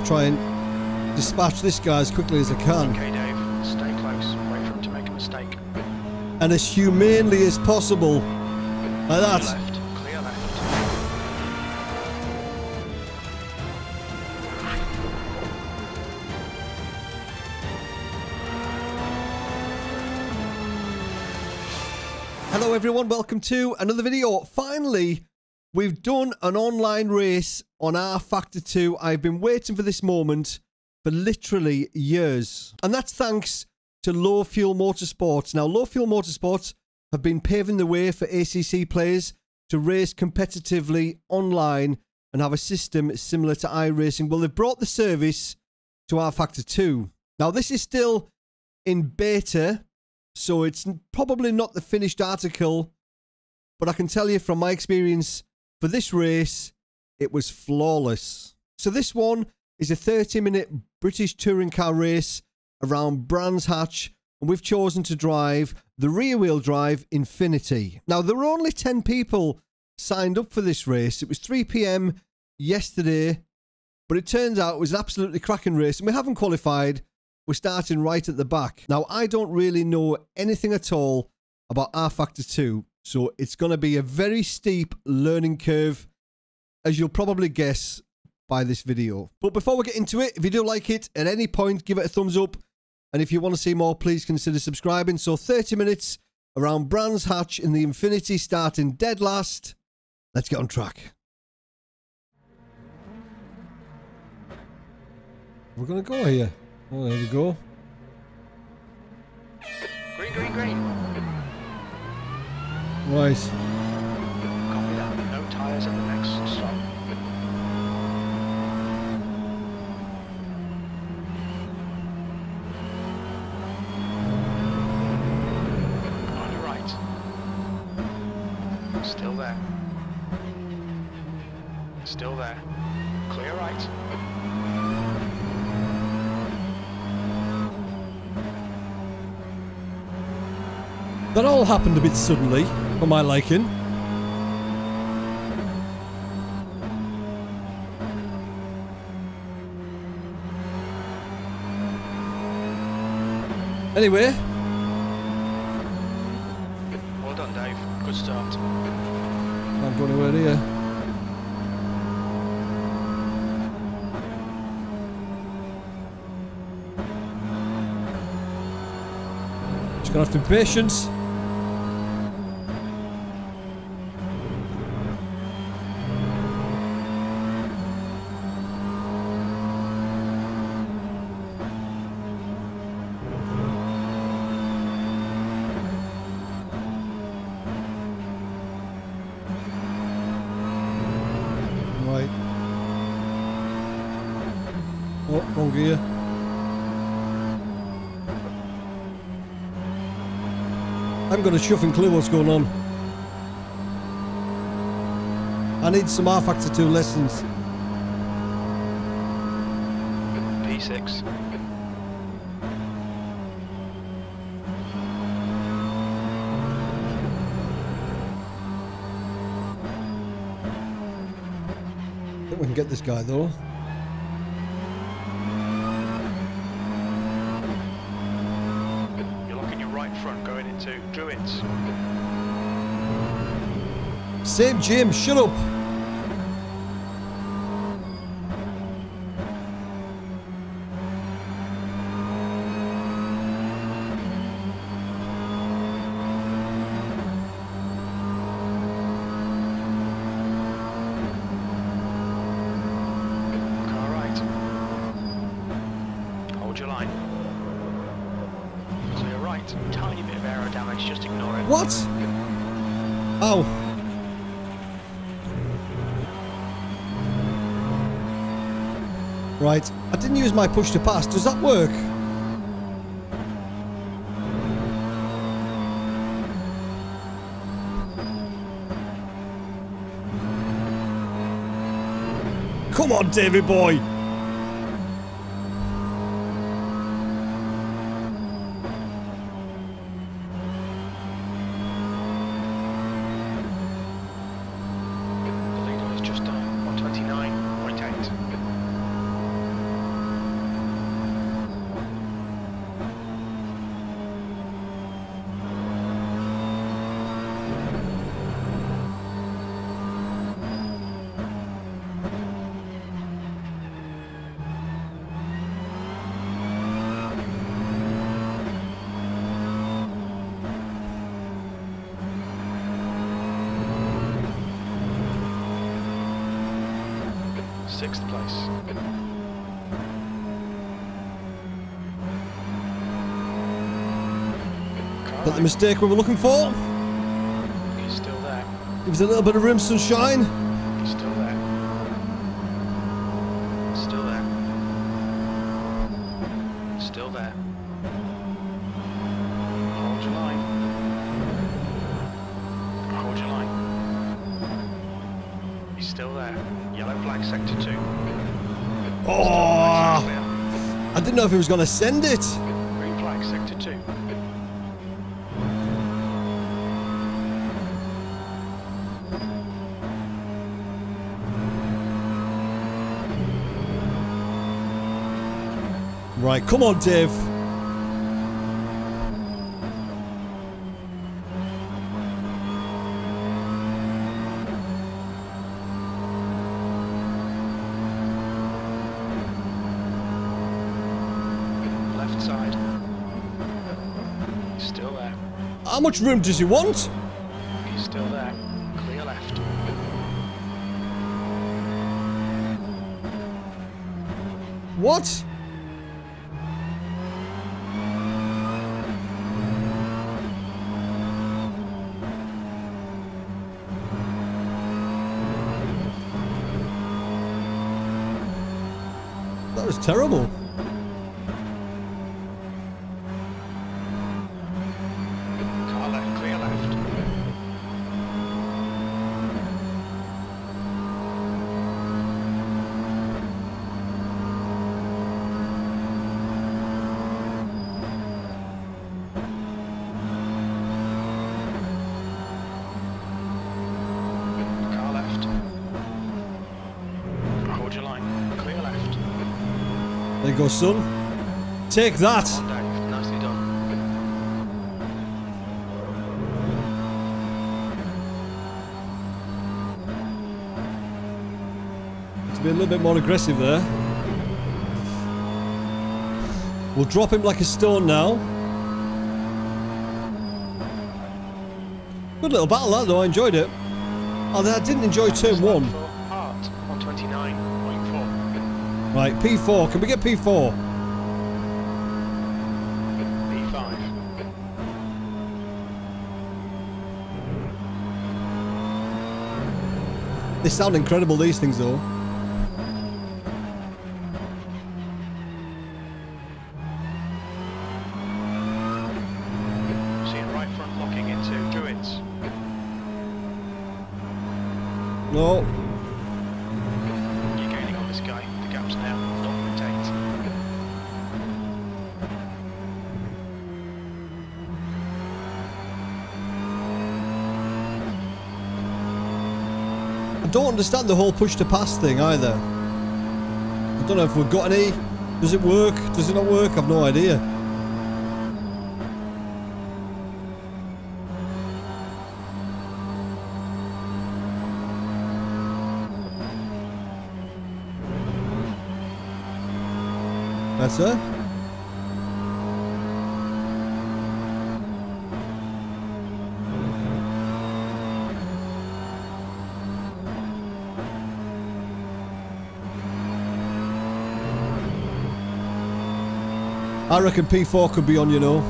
I'll try and dispatch this guy as quickly as I can. Okay, Dave. Stay close. Wait for him to make a mistake. And as humanely as possible. Like that. Clear left. Clear left. Hello everyone, welcome to another video. Finally, we've done an online race on rFactor 2. I've been waiting for this moment for literally years. And that's thanks to Low Fuel Motorsports. Now, Low Fuel Motorsports have been paving the way for ACC players to race competitively online and have a system similar to iRacing. Well, they've brought the service to rFactor 2. Now, this is still in beta, so it's probably not the finished article, but I can tell you from my experience for this race, it was flawless. So this one is a 30 minute British touring car race around Brands Hatch, and we've chosen to drive the rear wheel drive Infiniti. Now, there were only 10 people signed up for this race. It was 3 p.m. yesterday, but it turns out it was an absolutely cracking race, and we haven't qualified. We're starting right at the back. Now, I don't really know anything at all about rFactor 2, so it's going to be a very steep learning curve, as you'll probably guess by this video. But before we get into it, if you do like it at any point, give it a thumbs up. And if you want to see more, please consider subscribing. So 30 minutes around Brands Hatch in the Infiniti starting dead last. Let's get on track. We're going to go here. Oh, there we go. Green, green, green. Right. Copy that. No tyres at the next stop. On your right. Still there. Still there. Clear right. That all happened a bit suddenly, for my liking. Anyway, Well done, Dave. Good start. I'm going anywhere here. Just gonna have to be patient. Haven't got a shuffling clue what's going on. I need some rFactor 2 lessons. P6. I think we can get this guy though. You're looking your right front going into Druids. Same Jim, shut up. Right, I didn't use my push to pass. Does that work? Come on, David boy. The mistake we were looking for. He's still there. Give us a little bit of room, sunshine. He's still there. Still there. Still there. Hold your line. Hold your line. He's still there. Yellow flag sector two. Oh, I didn't know if he was going to send it. Right, come on, Dave. Left side. Still there. How much room does he want? He's still there. Clear left. What? Terrible. Son. Take that. To be a little bit more aggressive there. We'll drop him like a stone now. Good little battle that though, I enjoyed it. Although I didn't enjoy turn one. Right, P4. Can we get P4? P5. They sound incredible, these things though. Understand the whole push to pass thing either. I don't know if we've got any. Does it work? Does it not work? I've no idea. Better. I reckon P4 could be on, you know.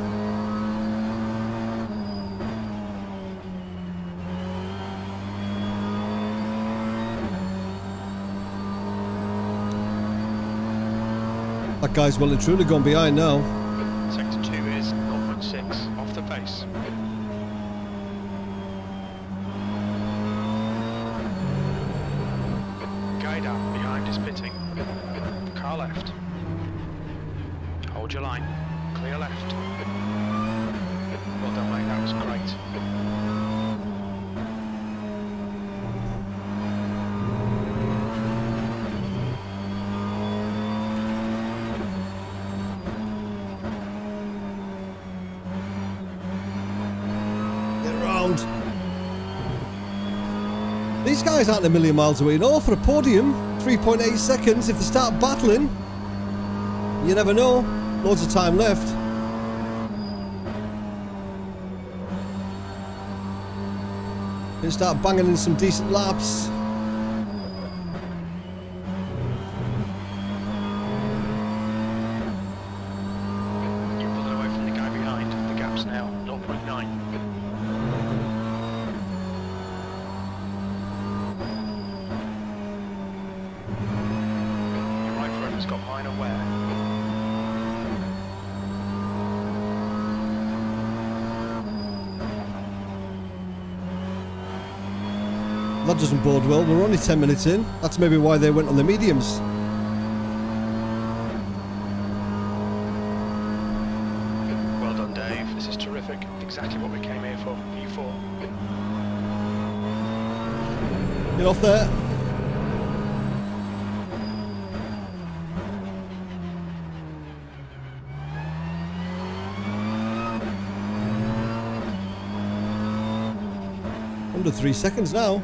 That guy's well and truly gone behind now. These guys aren't a million miles away, no, for a podium. 3.8 seconds if they start battling. You never know. Loads of time left. They start banging in some decent laps. Doesn't bode well. We're only 10 minutes in. That's maybe why they went on the mediums. Well done, Dave. This is terrific. Exactly what we came here for. P4. Get off there. Under three seconds now.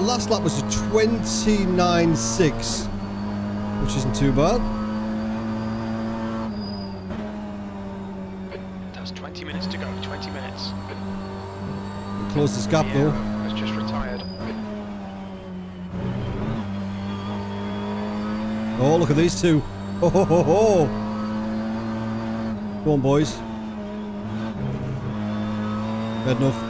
Our last lap was a 29.6, which isn't too bad. That's 20 minutes to go. 20 minutes. We closed this gap though. Has just retired. Oh, look at these two. Oh, ho, ho, ho. Go on, boys. Bad enough.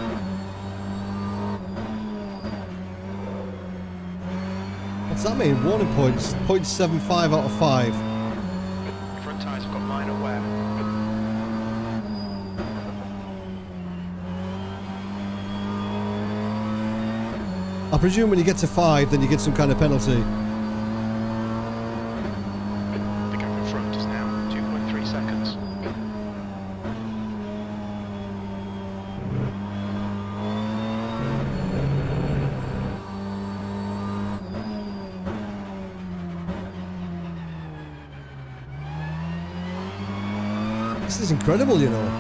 That mean? Warning points. 0.75 out of 5. Front tyres have got minor wear. I presume when you get to 5, then you get some kind of penalty. The gap in front is now 2.3 seconds. This is incredible, you know.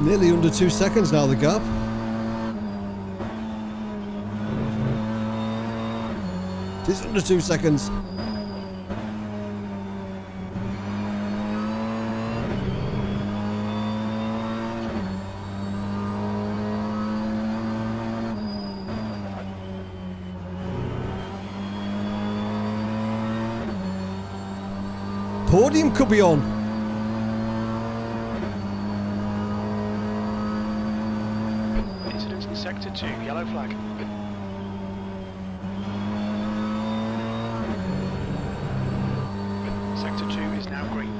Nearly under two seconds now, the gap. It is under two seconds. Podium could be on. 2, yellow flag. Sector 2 is now green.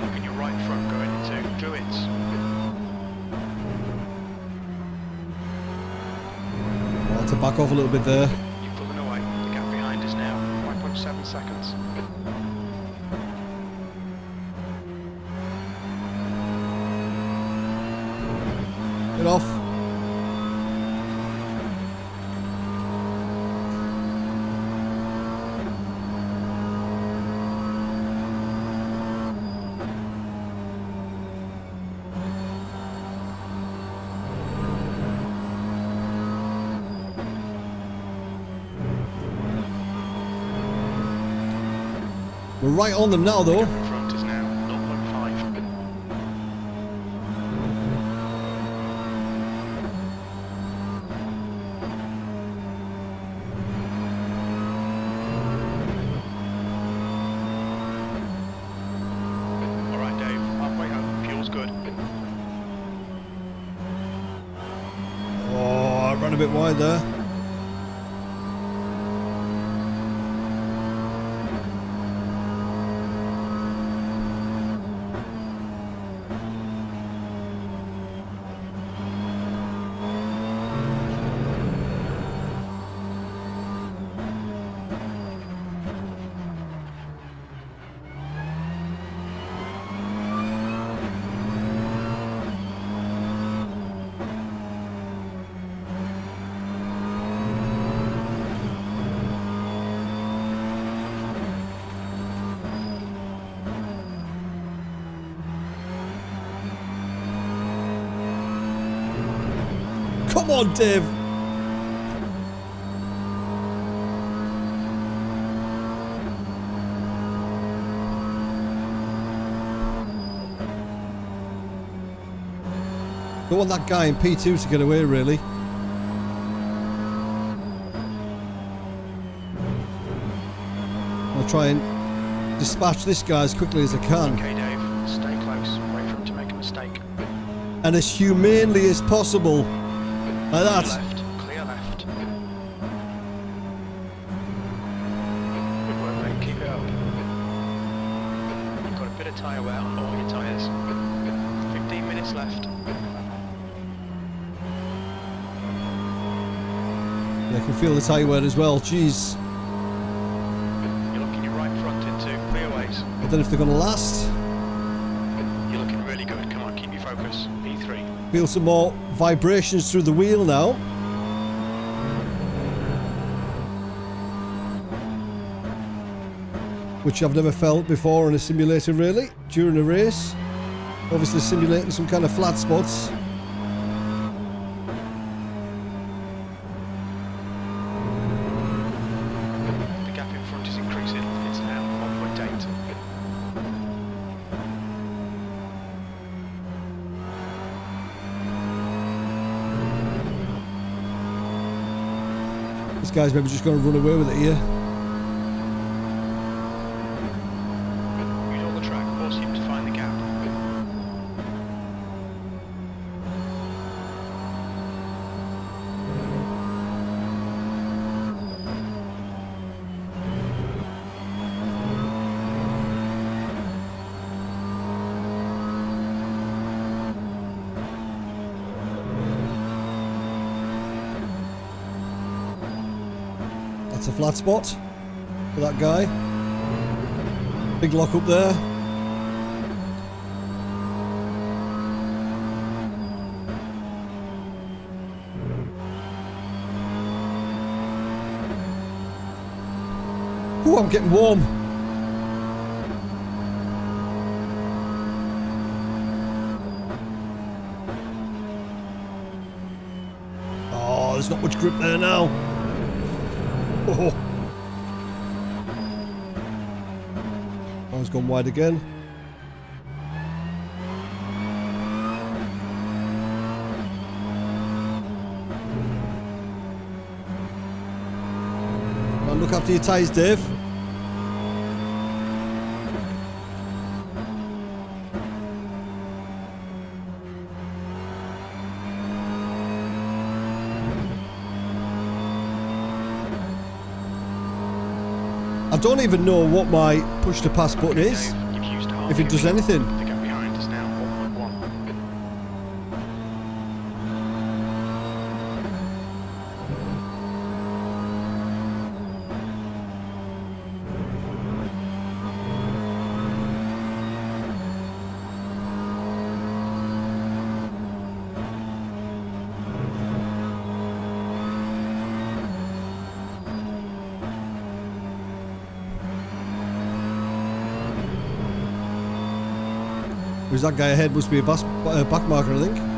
Look in your right front going into Druids. I'll to back off a little bit there. Right on them now, though. Come on, Dave. Don't want that guy in P2 to get away, really. I'll try and dispatch this guy as quickly as I can. Okay, Dave. Stay close. Wait for him to make a mistake. And as humanely as possible. Like that. Left. Clear left. Good work, mate. Keep it up. You've got a bit of tyre wear on all your tyres. 15 minutes left. Yeah, I can feel the tyre wear as well. Jeez. You're looking your right front into Clearways. I don't know if they're going to last. You're looking really good. Come on, keep your focus. P3. Feel some more vibrations through the wheel now. Which I've never felt before in a simulator really, during a race. Obviously simulating some kind of flat spots. Guy's maybe just going to run away with it here. That's a flat spot for that guy. Big lock up there. Ooh, I'm getting warm. Oh, there's not much grip there now. Oh. One's gone wide again. Look after your tyres, Dave. Don't even know what my push to pass button is. Dave, you've used half If it does anything. That guy ahead? Must be a bus, uh, back marker, I think.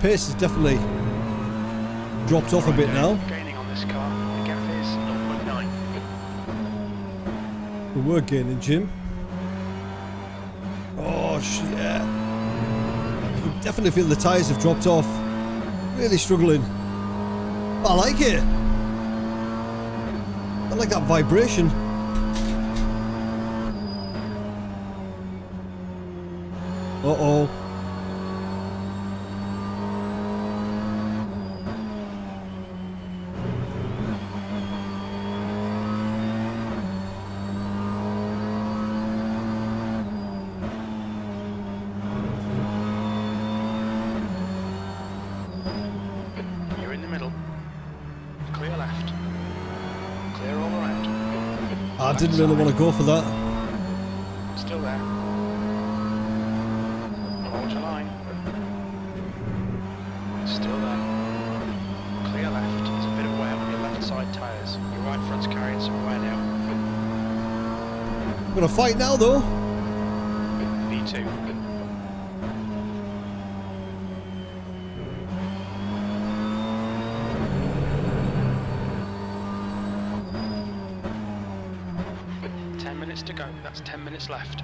Pace has definitely dropped off a bit now. Dave, Gaining on this car. The gap is 0.9. We were gaining, Jim. Oh, shit. Yeah. You definitely feel the tyres have dropped off. Really struggling. I like it. I like that vibration. Didn't really want to go for that. Still there. Hold your line. Still there. Clear left. There's a bit of wear on your left side tyres. Your right front's carrying some wear now. I'm gonna fight now though. V2. Left.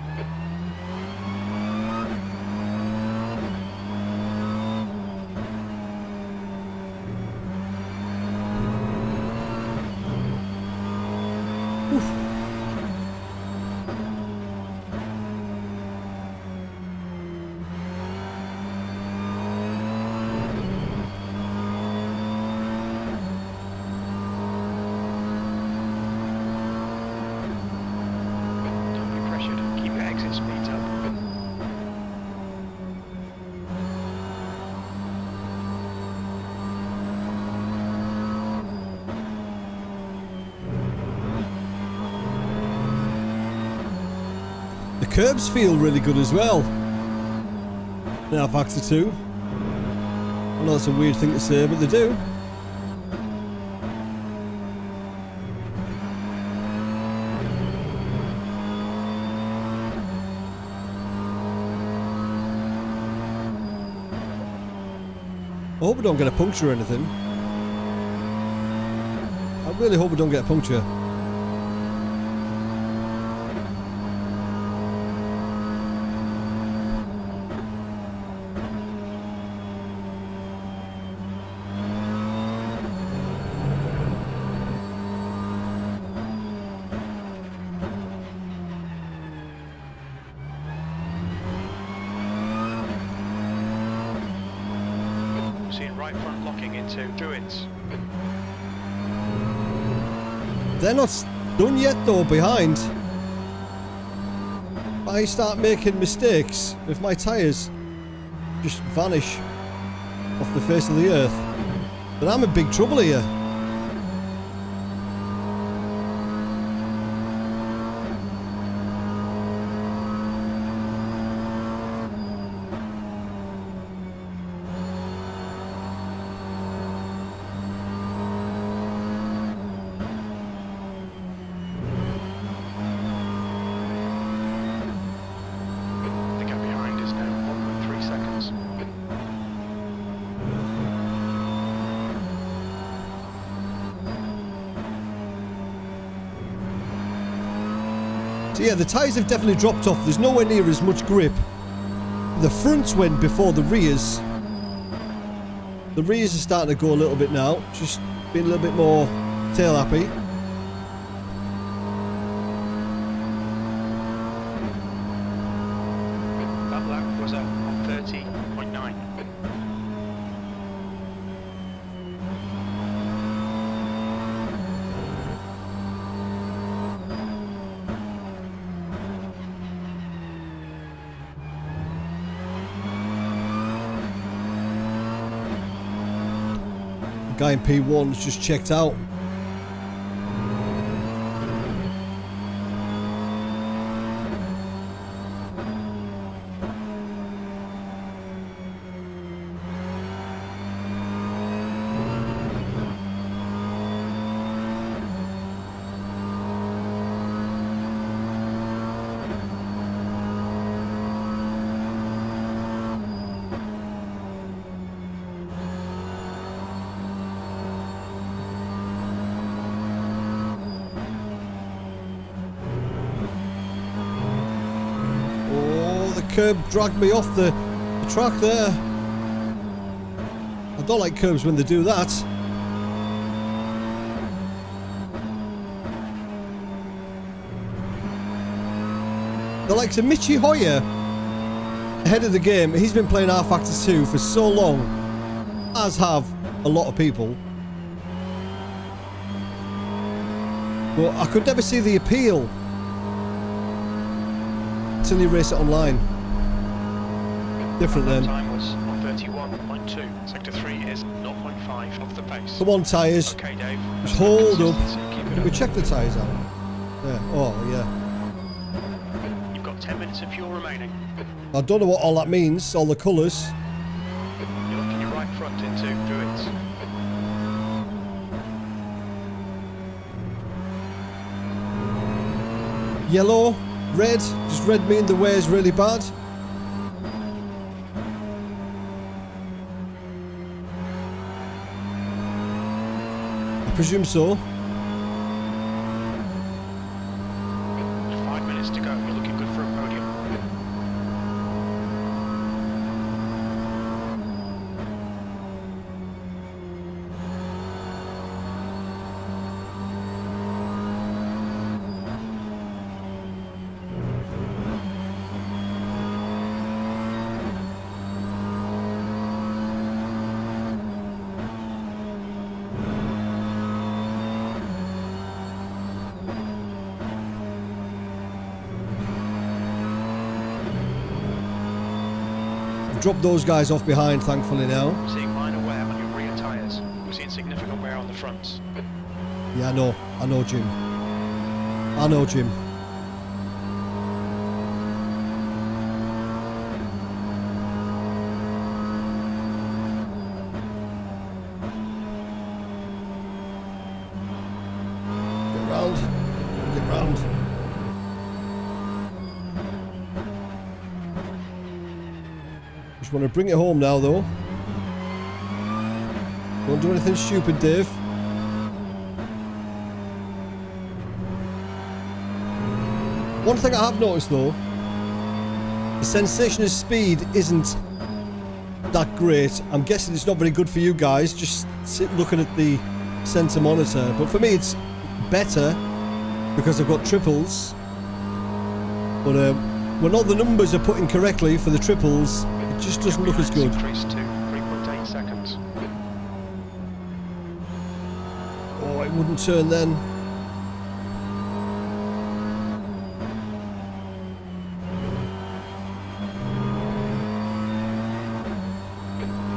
Curbs feel really good as well. Now Factor 2. I know that's a weird thing to say, but they do. I hope I don't get a puncture or anything. I really hope I don't get a puncture. Seeing right front locking into Druids. They're not s- though behind. I start making mistakes if my tyres just vanish off the face of the earth, then I'm in big trouble here. Yeah, the tyres have definitely dropped off. There's nowhere near as much grip. The fronts went before the rears. The rears are starting to go a little bit now. Just being a little bit more tail happy. Guy in P1's just checked out. Dragged me off the, track there. I don't like curbs when they do that. The likes of Michi Hoyer, ahead of the game, he's been playing rFactor 2 for so long, as have a lot of people. But I could never see the appeal until you race it online. Different then. time was 131.2. Sector 3 is 0.5 of the pace. Come on, tyres. Okay, Dave. Just hold up. Keep Can we up. check the tyres out? Yeah. Oh, yeah. You've got 10 minutes of fuel remaining. I don't know what all that means, all the colours. You're looking your right front into Druids. Yellow, red, just red mean the way is really bad. Presume so. Drop those guys off behind, thankfully now. Seeing minor wear on your rear tyres. We're seeing significant wear on the fronts. Yeah, I know. I know, Jim. I know, Jim. Want to bring it home now, though. Don't do anything stupid, Dave. One thing I have noticed though, the sensation of speed isn't that great. I'm guessing it's not very good for you guys, just sit looking at the centre monitor. But for me, it's better because I've got triples. But uh, when all the numbers are put in correctly for the triples, it just doesn't look as good. Increased to 3.8 seconds. Oh, it wouldn't turn then.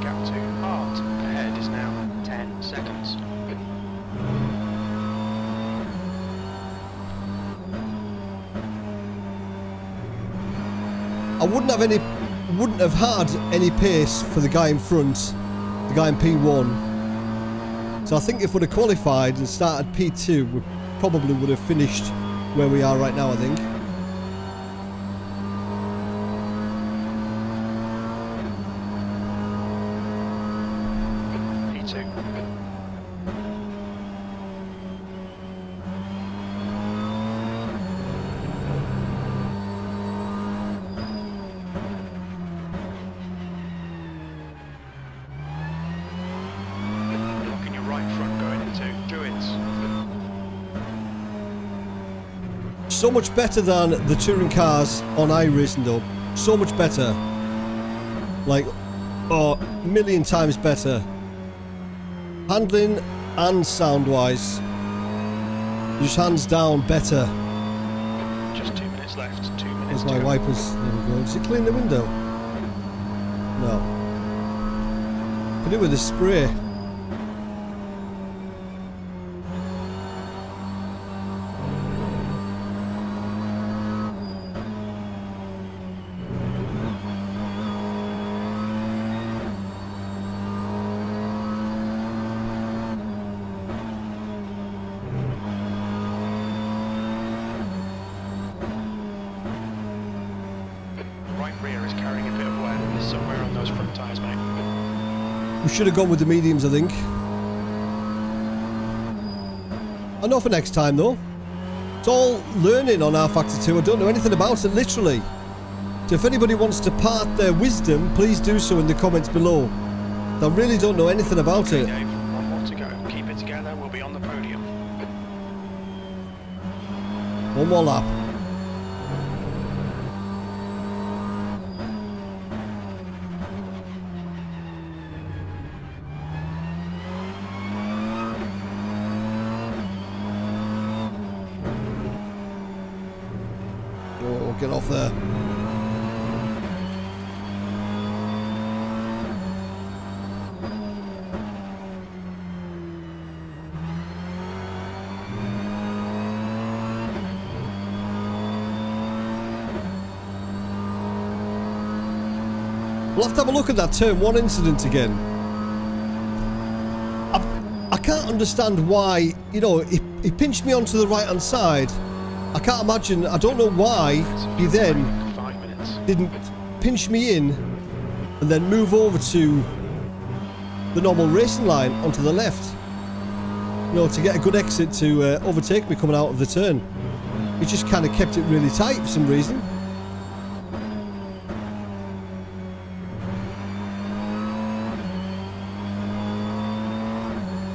Gap to Hart ahead is now 10 seconds. I wouldn't have any, wouldn't have had any pace for the guy in front, the guy in P1. So I think if we'd have qualified and started P2, we probably would have finished where we are right now. I think. So much better than the touring cars on iRacing, though. So much better. Like, oh, a million times better. Handling and sound-wise, just hands down better. Just two minutes left. Two minutes There's my wipers. There we go. Does it clean the window? No. Can do with a spray. On those tyres, mate. We should have gone with the mediums, I think. I know for next time, though. It's all learning on rFactor 2. I don't know anything about it, literally. So if anybody wants to part their wisdom, please do so in the comments below. I really don't know anything about Okay, it. Dave, one more to go. Keep it together. We'll be on the podium. One more lap. get off there. We'll have to have a look at that turn one incident again. I've, I i can not understand why, you know, he, he pinched me onto the right hand side I can't imagine, I don't know why he then didn't pinch me in and then move over to the normal racing line onto the left. You know, to get a good exit to uh, overtake me coming out of the turn. He just kind of kept it really tight for some reason.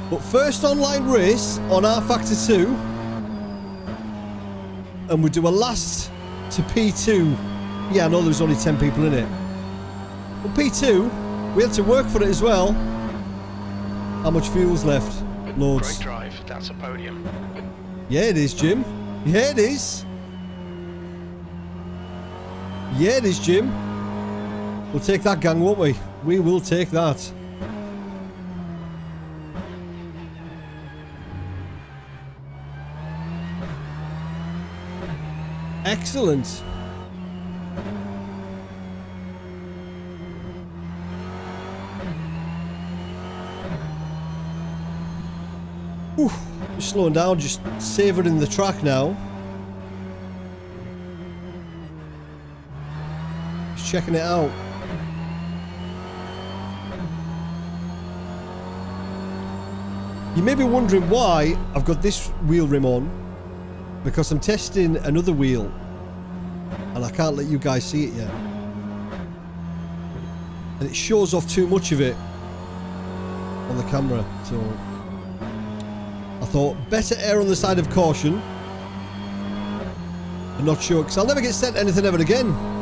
But first online race on rFactor 2. And we do a last to P2. Yeah, I know there's only 10 people in it. But P2, we had to work for it as well. How much fuel's left? Loads. Great drive. That's a podium. Yeah, it is, Jim. Yeah, it is. Yeah, it is, Jim. We'll take that, gang, won't we? We will take that. Excellent. Whew. Just slowing down, just savouring the track now. Just checking it out. You may be wondering why I've got this wheel rim on. Because I'm testing another wheel. And I can't let you guys see it yet. And it shows off too much of it on the camera. So I thought better err on the side of caution. I'm not sure because I'll never get sent anything ever again.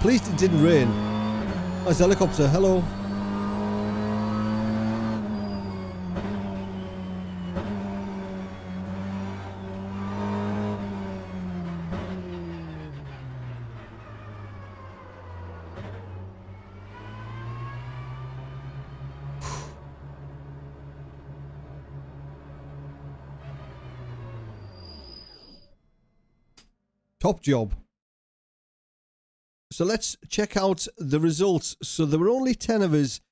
I'm pleased it didn't rain. A helicopter. Hello. Top job. So let's check out the results. So there were only 10 of us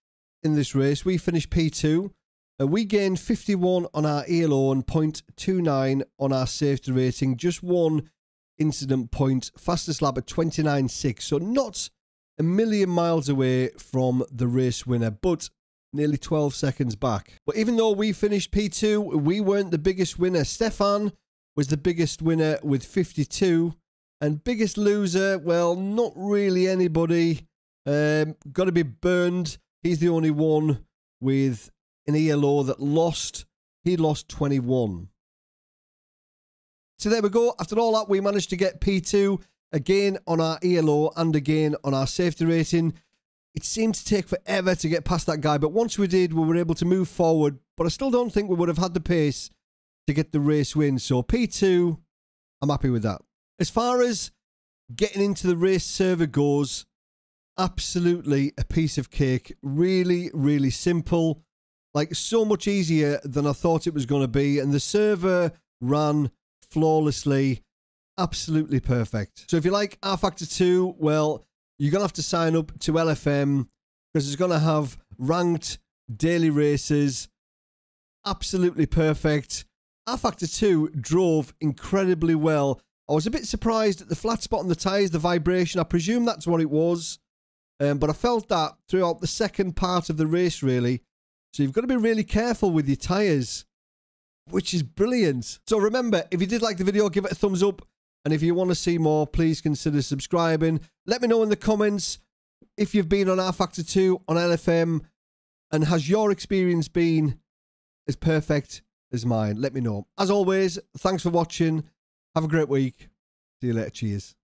in this race. We finished P2. Uh, we gained 51 on our ELO and 0.29 on our safety rating. Just one incident point. Fastest lap at 29.6. So not a million miles away from the race winner, but nearly 12 seconds back. But even though we finished P2, we weren't the biggest winner. Stefan was the biggest winner with 52. And biggest loser, well, not really anybody. Um, got to be burned. He's the only one with an ELO that lost. He lost 21. So there we go. After all that, we managed to get P2 again on our ELO and again on our safety rating. It seemed to take forever to get past that guy, but once we did, we were able to move forward. But I still don't think we would have had the pace to get the race win. So P2, I'm happy with that. As far as getting into the race server goes, absolutely a piece of cake. Really, really simple. Like so much easier than I thought it was going to be. And the server ran flawlessly. Absolutely perfect. So if you like rFactor 2, well, you're going to have to sign up to LFM because it's going to have ranked daily races. Absolutely perfect. rFactor 2 drove incredibly well. I was a bit surprised at the flat spot on the tyres, the vibration. I presume that's what it was. Um, but I felt that throughout the second part of the race, really. So you've got to be really careful with your tyres, which is brilliant. So remember, if you did like the video, give it a thumbs up. And if you want to see more, please consider subscribing. Let me know in the comments if you've been on rFactor 2 on LFM and has your experience been as perfect as mine? Let me know. As always, thanks for watching. Have a great week. See you later. Cheers.